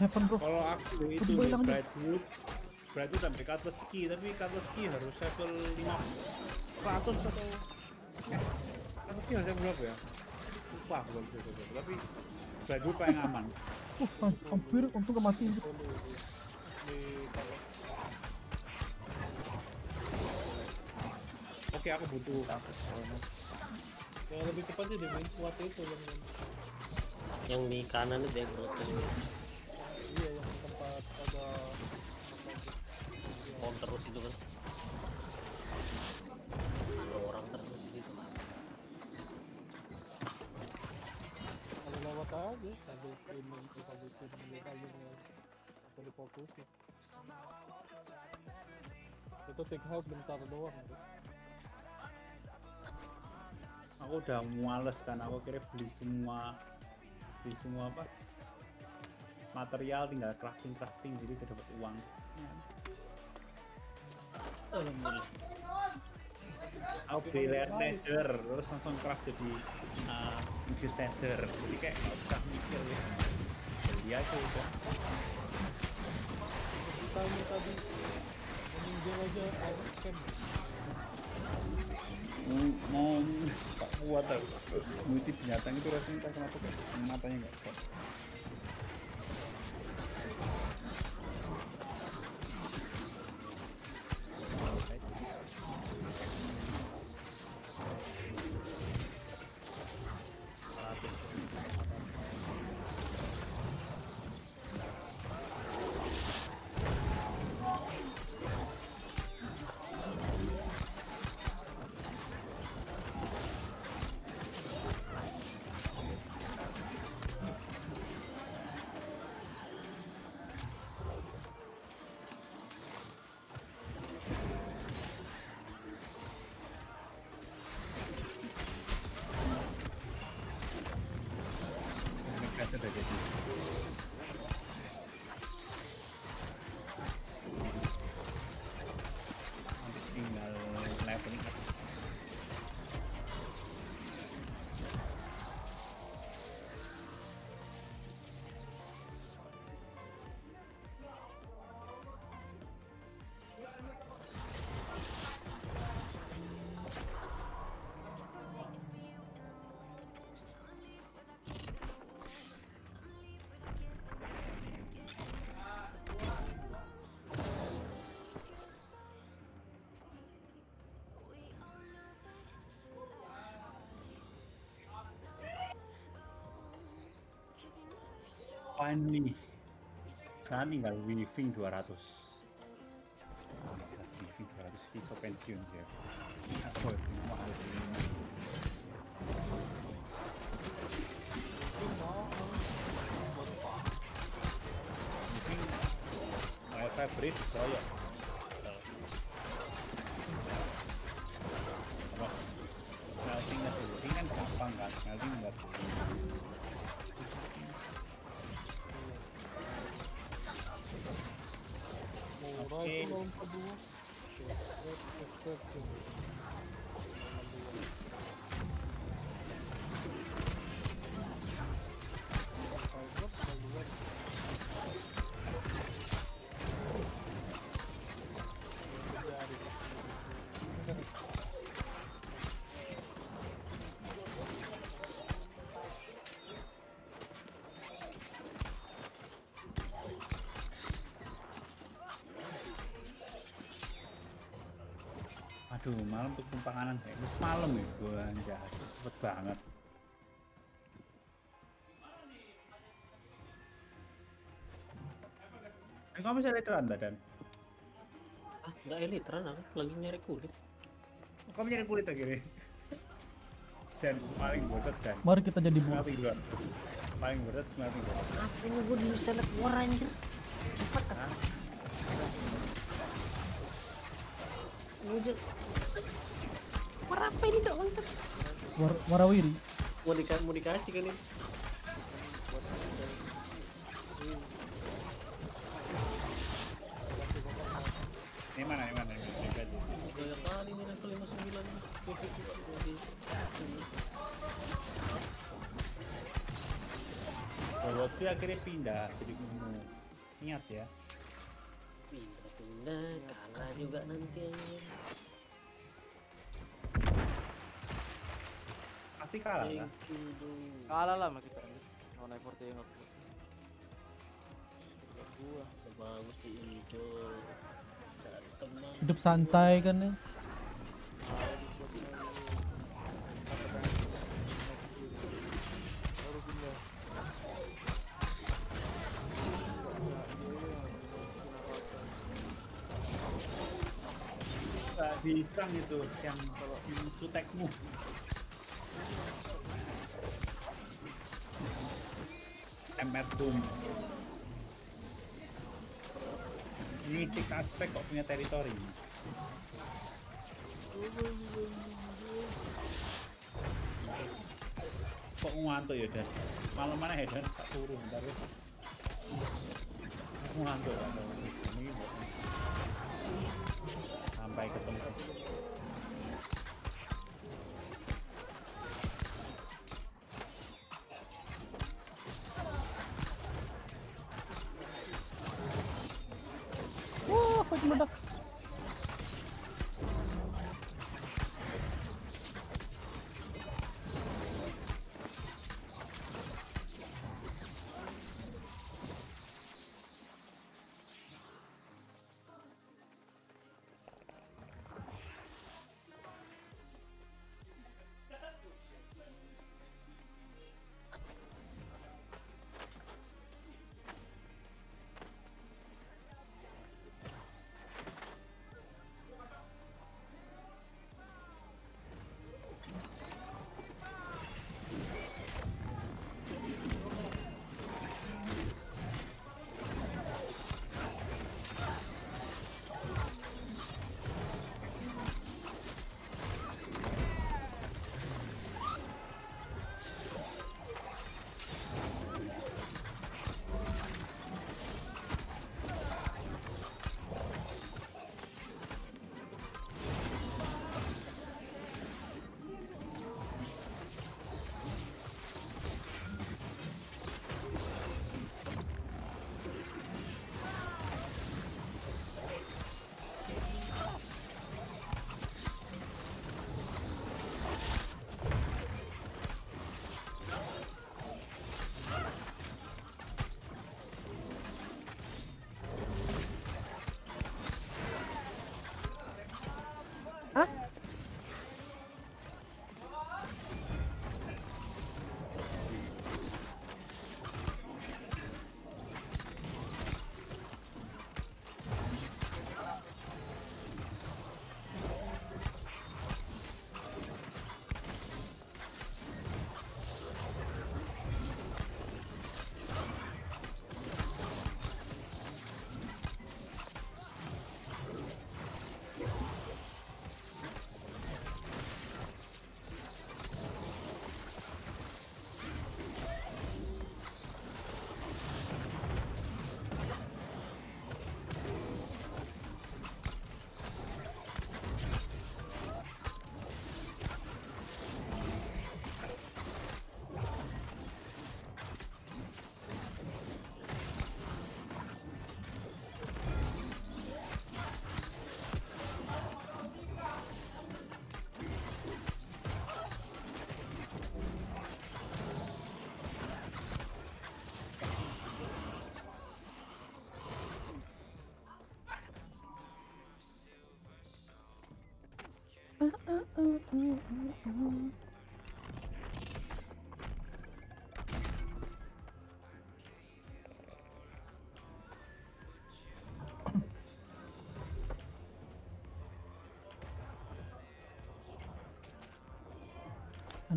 Heaven bro. Kalau aku itu aja. Brightwood, Brightwood sampai Katleski, tapi Katleski harus level 5 100 atau eh, Katleski harus level berapa ya? Lupa aku kalau itu, itu. tapi Brightwood paling aman. Uh, ham- hampir untung gak mati. Di kalau Oke, aku butuh yang lebih cepat sih di main itu yang Yang di kanan itu ya grotto iya yang tempat ada on terus itu kan. Ada orang terus di situ. kalau lewat aja sambil screaming itu sambil screaming nih apa di fokus itu take health bentar doang bro. aku udah muales kan aku kira beli semua beli semua apa material tinggal crafting crafting jadi udah dapat uang. Alhamdulillah. aku beli layer nether terus langsung craft jadi uh, infused nether jadi kayak nggak usah mikir ya. Beli aja udah. Kita ini tadi meninjau aja air camp mau tak kuat multi binatang itu rasanya tak kenapa kayak matanya nggak kuat Finally Sekarang tinggal weaving 200 Oh my god, weaving 200 bisa pensiun ya Aku harus mahal ini ya Apa? Smelting aja, weaving kan gampang kan Smelting enggak murah Oke. Aduh, malam kayak terus malam ya gue anjay, cepet banget. Eh, kamu bisa literan dan Ah, nggak eliteran aku lagi nyari kulit. kamu nyari kulit akhirnya. Dan paling bodoh dan Mari kita jadi buruh. smelting dua. Paling bodoh smelting. Apa ini gue bisa lihat war anjir. Hah? Wujud. War apa ini cok mantap. War warawiri. Mau, dika mau dikasih kan ini. Ini mana, ini mana, ini mana, ini mana. Gaya kali ini level 59 Kalau Lotfi akhirnya pindah jadi. Ingat ya. Pindah-pindah, kalah juga nanti Pasti kalah kan? You, dude. Kalah lah sama kita. Mau naik forte yang aku. Gua. Bagus. Cari teman. Hidup santai kan ya. Diserang itu yang yang sutekmu. MR Doom. Ini six aspek kok punya teritori. Kok ngantuk ya Dan? Malam mana ya Dan? Tak turun ntar ya. Aku ngantuk. Sampai ketemu. Ano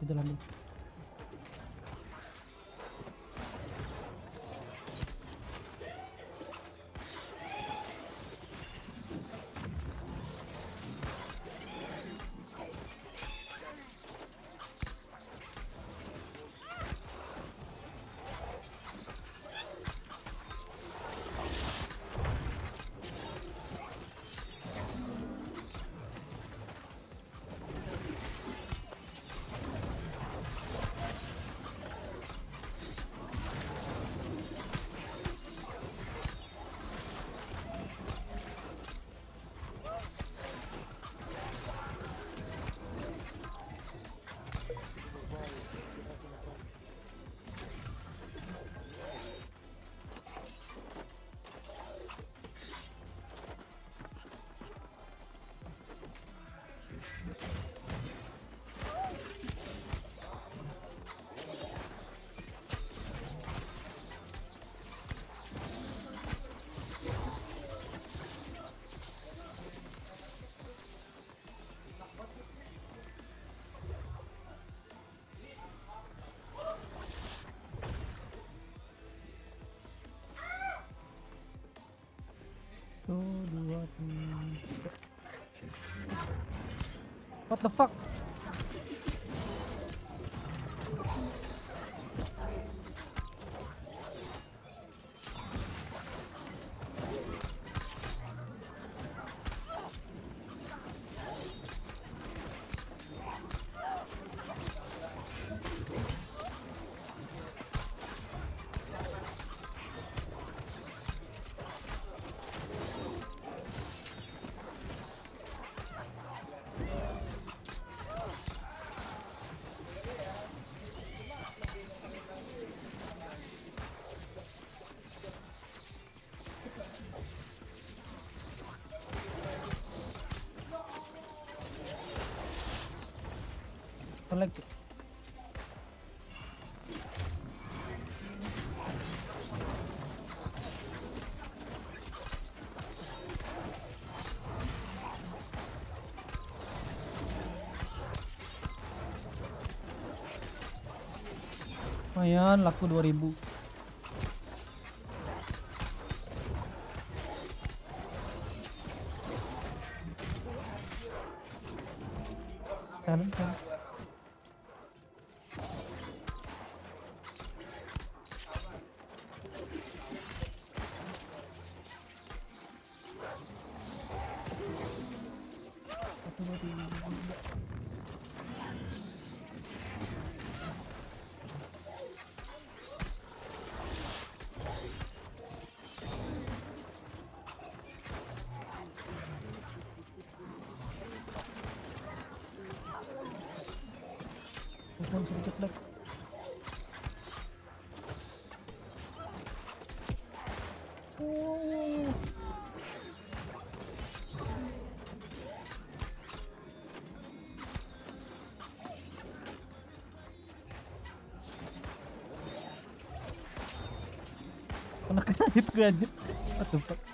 to jalan. The fuck? Select. Lumayan laku 2000 Telepon sedikit lag. Oh. Kena kait gue aja. What?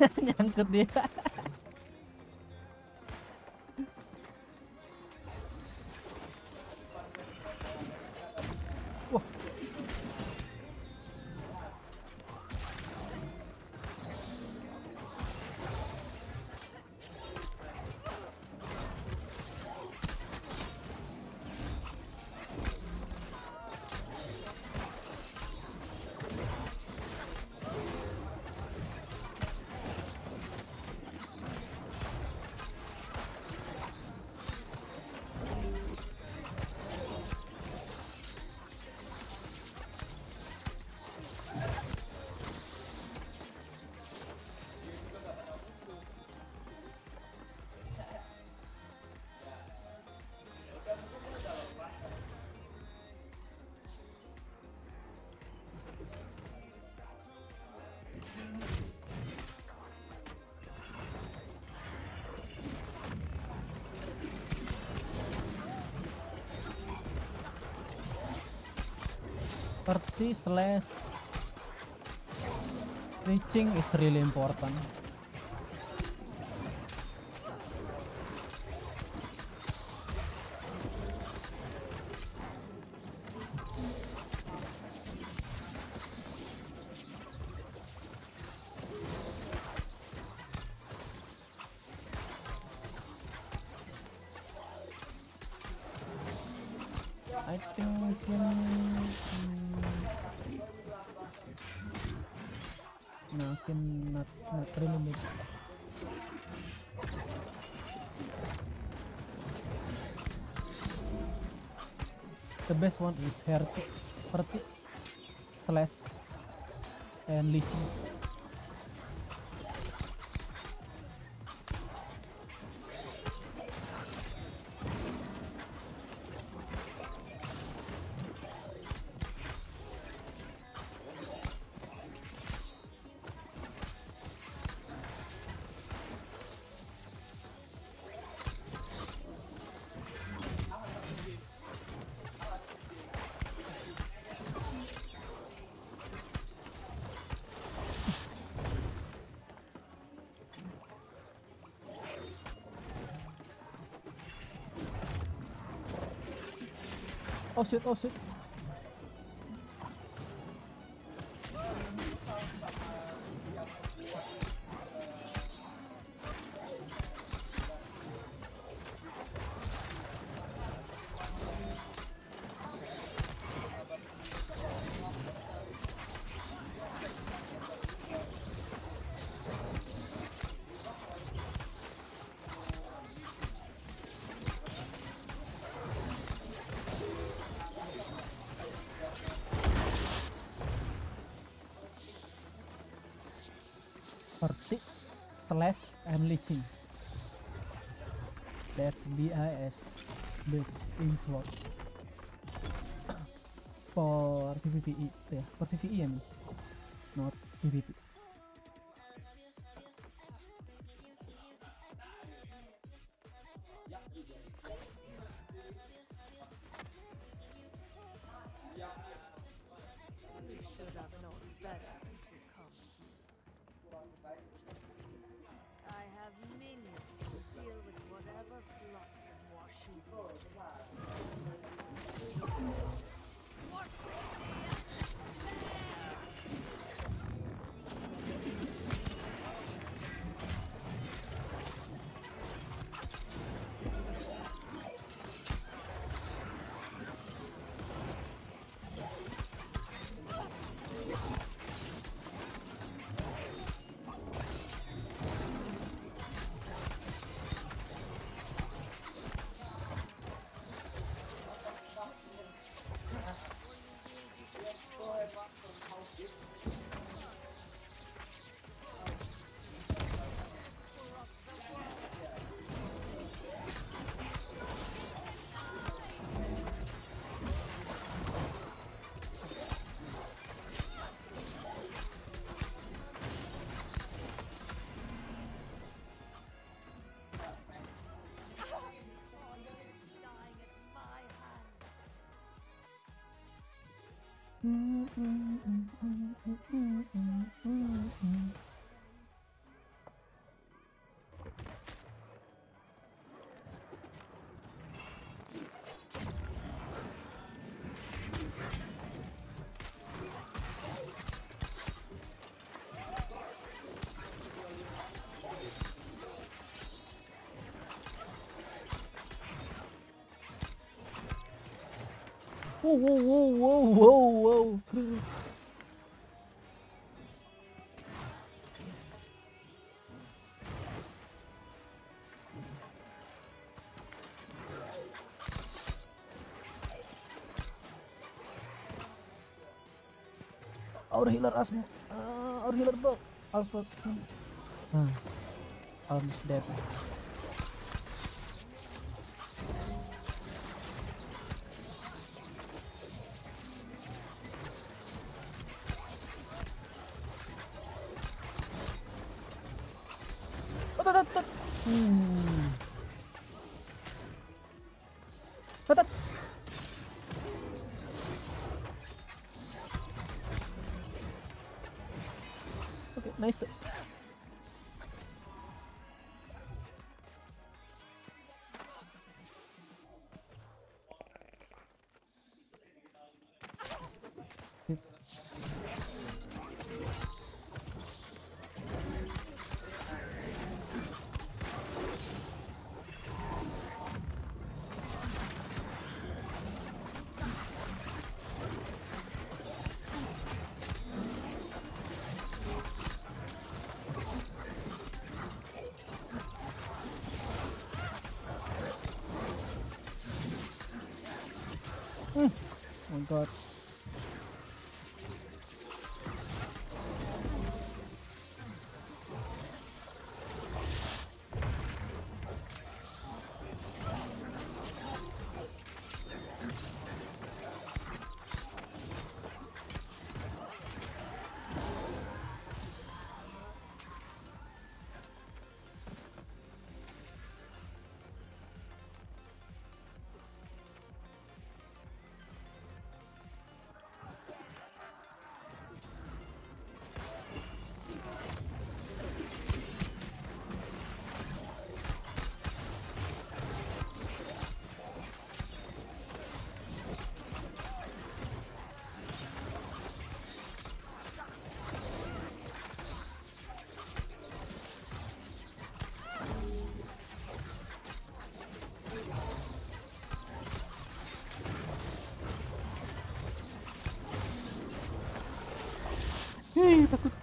Nyangkut dia. Party slash reaching is really important. The best one is Herti, Herti slash and Leeching. Shit, oh shit. Slash and Leeching. That's BIS. This in sword. For PvPE ya, for PvE ya nih. Not PvP. Destroy the lab. What? 嗯嗯嗯嗯嗯嗯 Whoa, whoa, whoa, whoa, whoa, whoa. Our healer Asmo. Uh, our healer bro. Alspot. Hmm. Almost dead. What up! Okay, nice. but Eita, tá tudo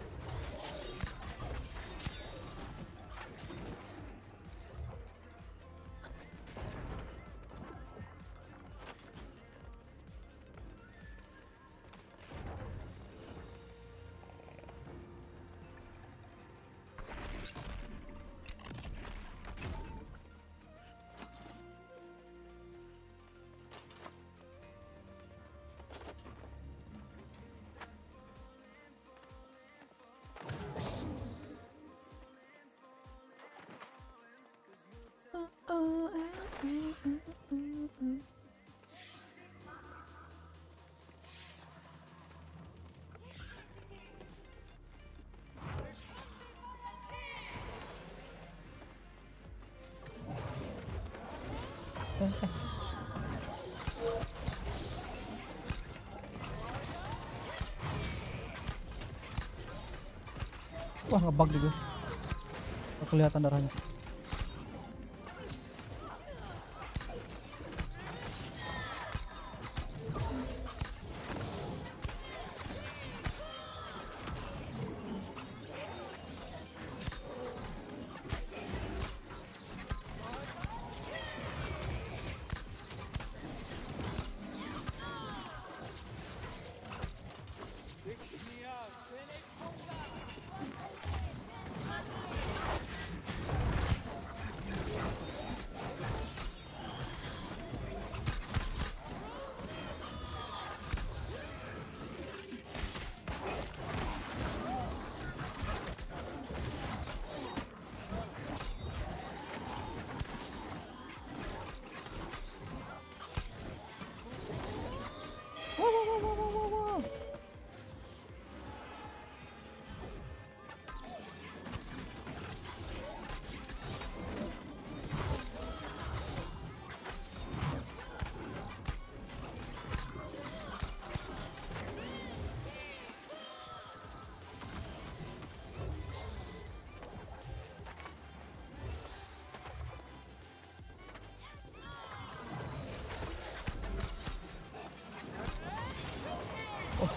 Wah, ngebug juga. Kelihatan darahnya.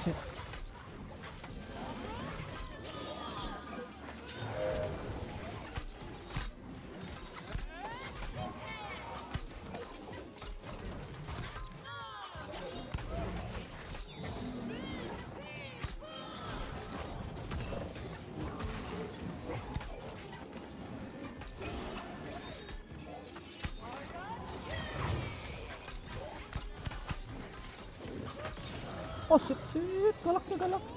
Oh Oh shit, shit, galak ya galak.